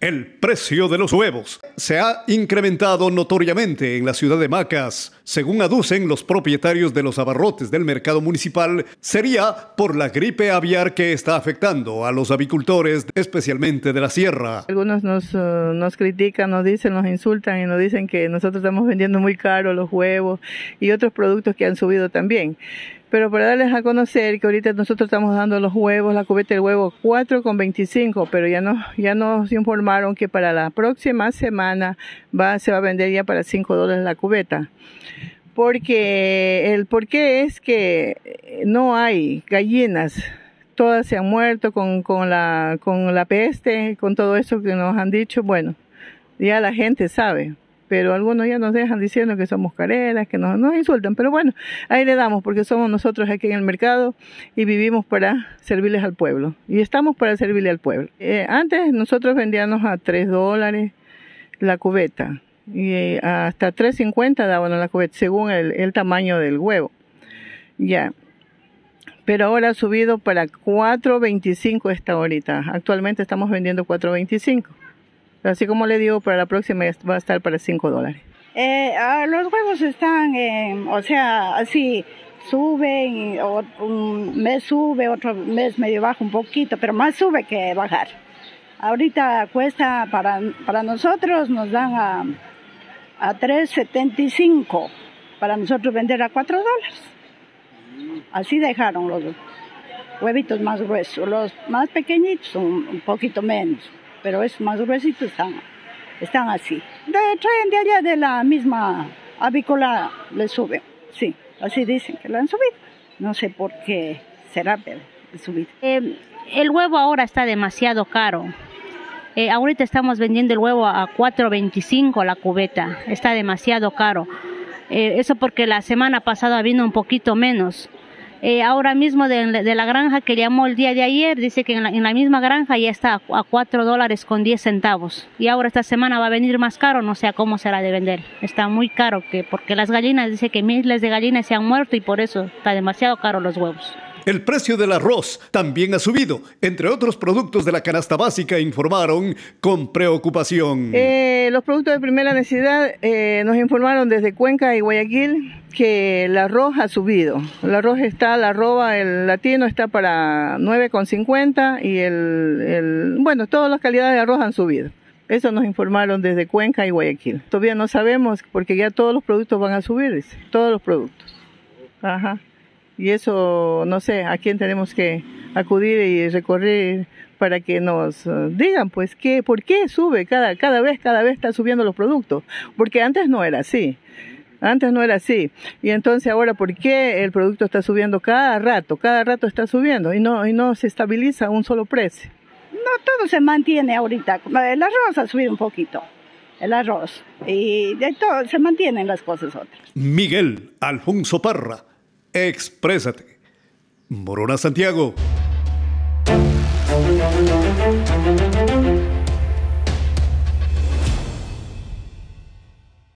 El precio de los huevos se ha incrementado notoriamente en la ciudad de Macas. Según aducen los propietarios de los abarrotes del mercado municipal, sería por la gripe aviar que está afectando a los avicultores, especialmente de la sierra. Algunos nos, uh, nos critican, nos dicen, nos insultan y nos dicen que nosotros estamos vendiendo muy caro los huevos y otros productos que han subido también. Pero para darles a conocer que ahorita nosotros estamos dando los huevos, la cubeta del huevo 4,25, pero ya nos, ya nos informaron que para la próxima semana va, se va a vender ya para 5 dólares la cubeta. Porque el por qué es que no hay gallinas, todas se han muerto con, con, la, con la peste, con todo eso que nos han dicho, bueno, ya la gente sabe pero algunos ya nos dejan diciendo que somos careras, que nos, insultan, pero bueno, ahí le damos porque somos nosotros aquí en el mercado y vivimos para servirles al pueblo y estamos para servirle al pueblo. Eh, antes nosotros vendíamos a 3 dólares la cubeta y eh, hasta 3.50 daban la cubeta según el, el tamaño del huevo. Ya. Pero ahora ha subido para 4.25 esta ahorita. Actualmente estamos vendiendo 4.25. Así como le digo, para la próxima va a estar para 5 dólares. Eh, ah, los huevos están, o sea, así suben, un mes sube, otro mes medio baja un poquito, pero más sube que bajar. Ahorita cuesta para, para nosotros, nos dan a, a 3.75 para nosotros vender a 4 dólares. Así dejaron los huevitos más gruesos, los más pequeñitos un poquito menos pero es más gruesito, están, así. Traen de allá de la misma avícola, le suben, sí, así dicen que lo han subido. No sé por qué será, pero subido. Eh, el huevo ahora está demasiado caro. Eh, ahorita estamos vendiendo el huevo a 4.25 la cubeta, está demasiado caro. Eh, eso porque la semana pasada vino un poquito menos. Eh, ahora mismo de, la granja que llamó el día de ayer, dice que en la, misma granja ya está a, 4 dólares con 10 centavos. Y ahora esta semana va a venir más caro, no sé cómo será de vender. Está muy caro, que porque las gallinas, dice que miles de gallinas se han muerto y por eso está demasiado caro los huevos. El precio del arroz también ha subido. Entre otros productos de la canasta básica informaron con preocupación. Eh, los productos de primera necesidad eh, nos informaron desde Cuenca y Guayaquil que el arroz ha subido. El arroz está, la arroba, el latino está para 9,50 y el, el, bueno, todas las calidades de arroz han subido. Eso nos informaron desde Cuenca y Guayaquil. Todavía no sabemos porque ya todos los productos van a subir, todos los productos. Ajá. Y eso, no sé, a quién tenemos que acudir y recorrer para que nos eh, digan, pues, qué, por qué sube cada, cada vez, cada vez está subiendo los productos. Porque antes no era así. Antes no era así. Y entonces ahora, ¿por qué el producto está subiendo cada rato? Cada rato está subiendo y no, y no se estabiliza un solo precio. No, todo se mantiene ahorita. El arroz ha subido un poquito. El arroz. Y de todo, se mantienen las cosas otras. Miguel Alfonso Parra Exprésate. Morona Santiago.